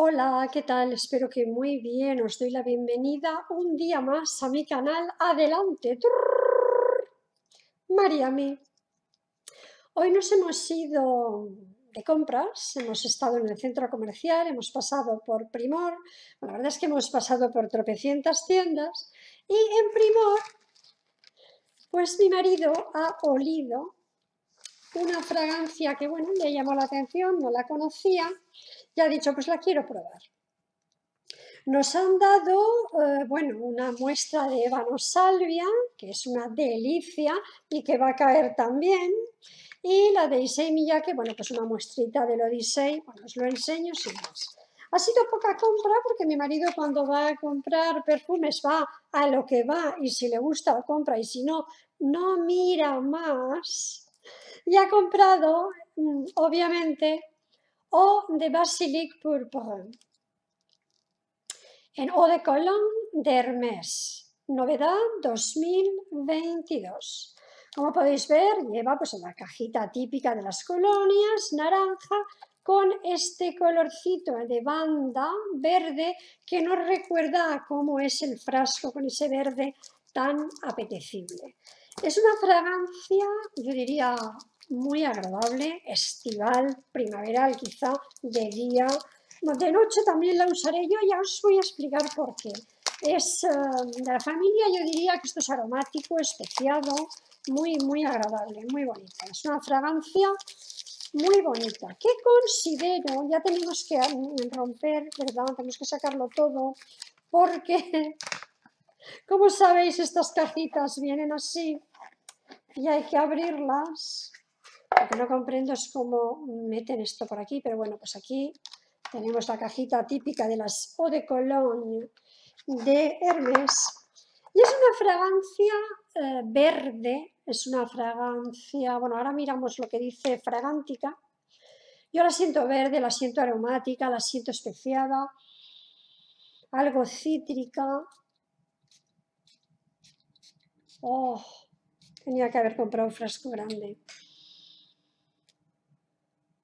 Hola, ¿qué tal? Espero que muy bien. Os doy la bienvenida un día más a mi canal. Adelante. Mariami. Hoy nos hemos ido de compras, hemos estado en el centro comercial, hemos pasado por Primor, la verdad es que hemos pasado por tropecientas tiendas y en Primor, pues mi marido ha olido una fragancia que, bueno, le llamó la atención, no la conocía y ha dicho, pues la quiero probar. Nos han dado, eh, bueno, una muestra de ébano salvia, que es una delicia y que va a caer también, y la de Issei Miyake, bueno, pues una muestrita del Odyssey, bueno, os lo enseño sin más. Ha sido poca compra porque mi marido cuando va a comprar perfumes va a lo que va y si le gusta compra y si no, no mira más y ha comprado, mm, obviamente, O de Basilic Purple en Eau de Cologne de Hermès, novedad 2022. Como podéis ver, lleva pues la cajita típica de las colonias, naranja, con este colorcito de banda verde que nos recuerda a cómo es el frasco con ese verde tan apetecible. Es una fragancia, yo diría, muy agradable, estival, primaveral quizá, de día. De noche también la usaré yo, ya os voy a explicar por qué. Es eh, de la familia, yo diría que esto es aromático, especiado, muy, muy agradable, muy bonita. Es una fragancia muy bonita. ¿Qué considero? Ya tenemos que romper, ¿verdad? Tenemos que sacarlo todo, porque, como sabéis, estas cajitas vienen así y hay que abrirlas lo que no comprendo es cómo meten esto por aquí, pero bueno, pues aquí tenemos la cajita típica de las Eau de Cologne de Hermes. Y es una fragancia eh, verde, es una fragancia, bueno, ahora miramos lo que dice fragántica. Yo la siento verde, la siento aromática, la siento especiada, algo cítrica. Oh, tenía que haber comprado un frasco grande.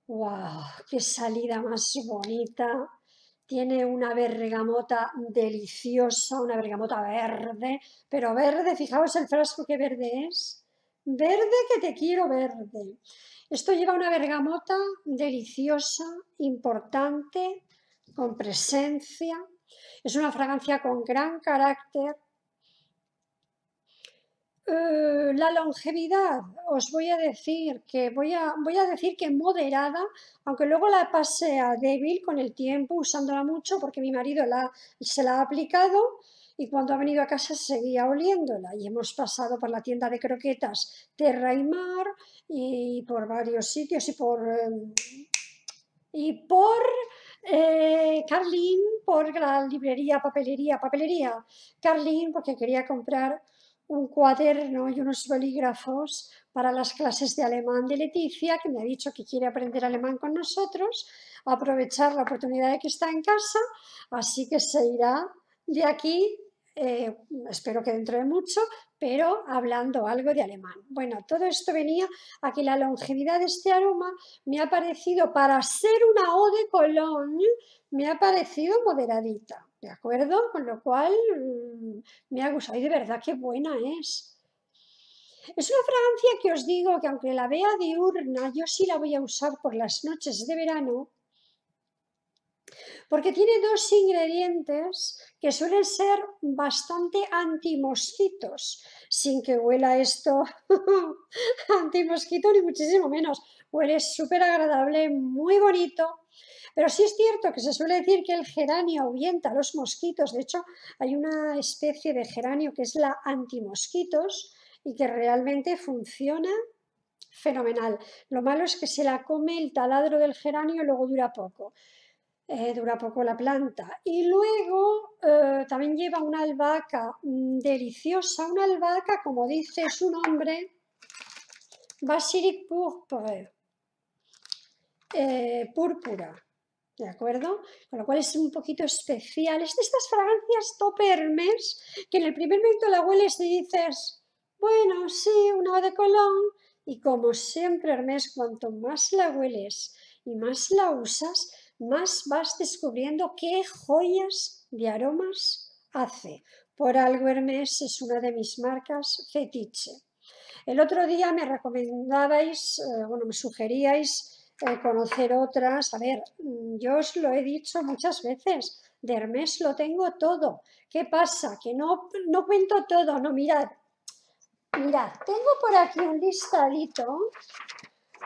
¡Wow! ¡Qué salida más bonita! Tiene una bergamota deliciosa, una bergamota verde, pero verde, fijaos el frasco que verde es. Verde que te quiero verde. Esto lleva una bergamota deliciosa, importante, con presencia. Es una fragancia con gran carácter, eh, la longevidad, os voy a decir que voy a, voy a decir que moderada, aunque luego la pasé a débil con el tiempo, usándola mucho porque mi marido la, se la ha aplicado y cuando ha venido a casa seguía oliéndola. Y hemos pasado por la tienda de croquetas Terra y Mar y por varios sitios y por em, y por eh, Carlín, por la librería, papelería, papelería Carlín porque quería comprar un cuaderno y unos bolígrafos para las clases de alemán de Leticia, que me ha dicho que quiere aprender alemán con nosotros, aprovechar la oportunidad de que está en casa, así que se irá de aquí, eh, espero que dentro de mucho, pero hablando algo de alemán. Bueno, todo esto venía a que la longevidad de este aroma me ha parecido, para ser una eau de Cologne, me ha parecido moderadita. ¿De acuerdo? Con lo cual mm, me ha gustado y de verdad qué buena es. Es una fragancia que os digo que aunque la vea diurna, yo sí la voy a usar por las noches de verano porque tiene dos ingredientes que suelen ser bastante antimosquitos, sin que huela esto antimosquito ni muchísimo menos. Huele súper agradable, muy bonito pero sí es cierto que se suele decir que el geranio ahuyenta a los mosquitos. De hecho, hay una especie de geranio que es la antimosquitos y que realmente funciona fenomenal. Lo malo es que se la come el taladro del geranio y luego dura poco. Eh, dura poco la planta. Y luego eh, también lleva una albahaca mm, deliciosa, una albahaca, como dice su nombre, Basilic purpure, eh, púrpura. ¿De acuerdo? Con lo cual es un poquito especial. Es de estas fragancias top Hermes que en el primer momento la hueles y dices, bueno, sí, una de Colón. Y como siempre Hermes, cuanto más la hueles y más la usas, más vas descubriendo qué joyas de aromas hace. Por algo Hermes es una de mis marcas fetiche. El otro día me recomendabais, eh, bueno, me sugeríais eh, conocer otras. A ver, mm, yo os lo he dicho muchas veces, de Hermes lo tengo todo. ¿Qué pasa? Que no, no cuento todo, no, mirad. Mirad, tengo por aquí un listadito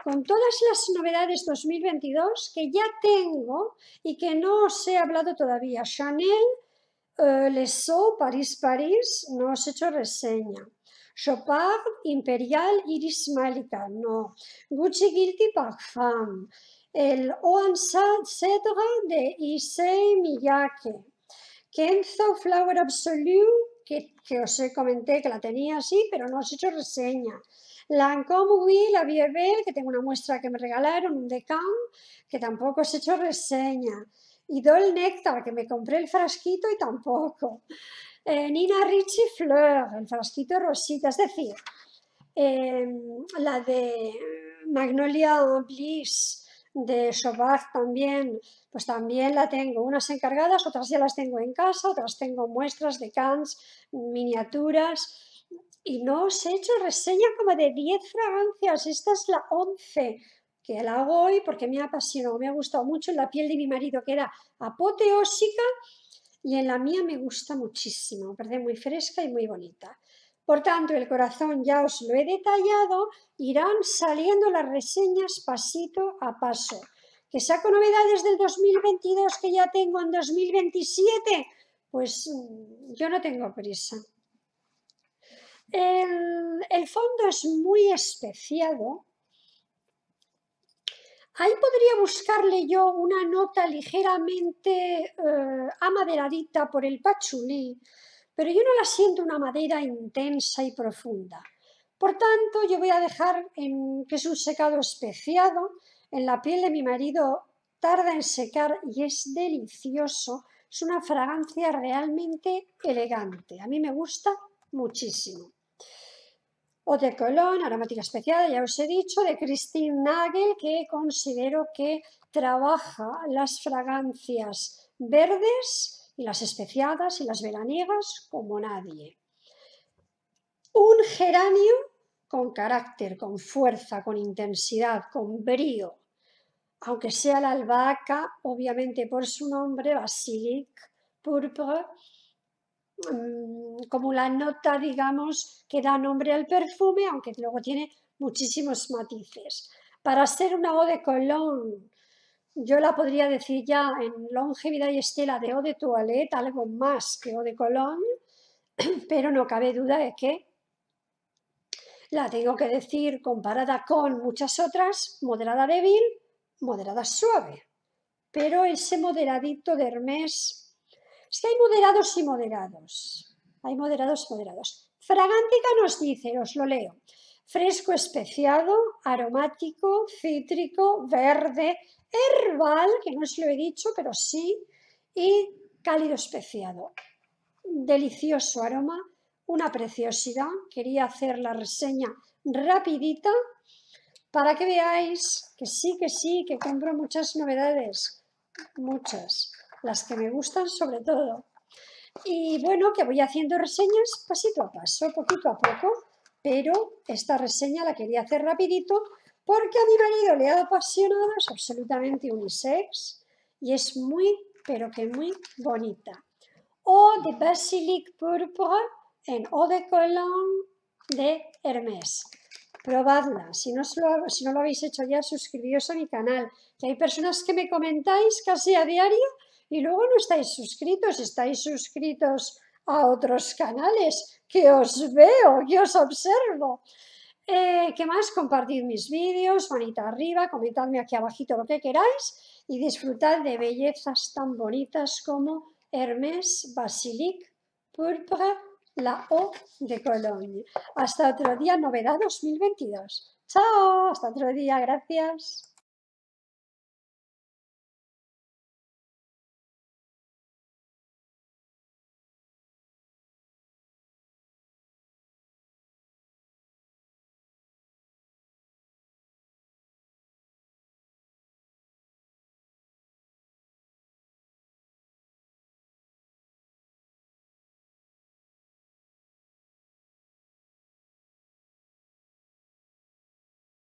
con todas las novedades 2022 que ya tengo y que no os he hablado todavía. Chanel, uh, Les Paris Paris, no os he hecho reseña. Chopard, Imperial, Iris Malika, no. Gucci Guilty Parfum. El Oan Cedre de Issei Miyake. Kenzo Flower Absolute, que, que os comenté que la tenía así, pero no os he hecho reseña. Lancome Oui, la Biebel, que tengo una muestra que me regalaron, un decam, que tampoco os he hecho reseña. Y Dol Nectar, que me compré el frasquito y tampoco. Eh, Nina Ricci Fleur, el frasquito rosita, es decir, em, la de Magnolia Bliss, de Sauvage también, pues también la tengo, unas encargadas, otras ya las tengo en casa, otras tengo muestras de cans, miniaturas, y no os he hecho reseña como de 10 fragancias, esta es la 11 que la hago hoy porque me ha apasionado, me ha gustado mucho, la piel de mi marido que era apoteósica y en la mía me gusta muchísimo, parece muy fresca y muy bonita. Por tanto, el corazón ya os lo he detallado, irán saliendo las reseñas pasito a paso. ¿Que saco novedades del 2022 que ya tengo en 2027? Pues mm, yo no tengo prisa. El, fondo es muy especiado. Ahí podría buscarle yo una nota ligeramente eh, amaderadita por el pachulí, pero yo no la siento una madera intensa y profunda. Por tanto, yo voy a dejar en, que es un secado especiado. En la piel de mi marido tarda en secar y es delicioso. Es una fragancia realmente elegante. A mí me gusta muchísimo. O de Cologne, aromática especial, ya os he dicho, de Christine Nagel, que considero que trabaja las fragancias verdes y las especiadas y las veraniegas como nadie. Un geranio con carácter, con fuerza, con intensidad, con brío, aunque sea la albahaca, obviamente por su nombre, Basilic Purple, Mm, como la nota, digamos, que da nombre al perfume, aunque luego tiene muchísimos matices. Para ser una eau de cologne, yo la podría decir ya en longevidad y estela de eau de toilette, algo más que eau de cologne, pero no cabe duda de que la tengo que decir comparada con muchas otras, moderada débil, moderada suave. Pero ese moderadito de Hermès es que hay moderados y moderados. Hay moderados y moderados. Fragántica nos dice, os lo leo, fresco especiado, aromático, cítrico, verde, herbal, que no os lo he dicho, pero sí, y cálido especiado. Delicioso aroma, una preciosidad. Quería hacer la reseña rapidita para que veáis que sí, que sí, que compro muchas novedades, muchas las que me gustan sobre todo. Y bueno, que voy haciendo reseñas pasito a paso, poquito a poco, pero esta reseña la quería hacer rapidito porque a mi marido le ha apasionado, es absolutamente unisex y es muy, pero que muy bonita. O de Basilic Purple en Eau de Cologne de Hermès. Probadla, si no, lo, si no lo habéis hecho ya, suscribíos a mi canal, que hay personas que me comentáis casi a diario y luego no estáis suscritos, estáis suscritos a otros canales que os veo, que os observo. Eh, ¿Qué más? Compartid mis vídeos, manita arriba, comentadme aquí abajito lo que queráis y disfrutad de bellezas tan bonitas como Hermès Basilic Purple, la O de Cologne. Hasta otro día, novedad 2022. Chao, hasta otro día, gracias.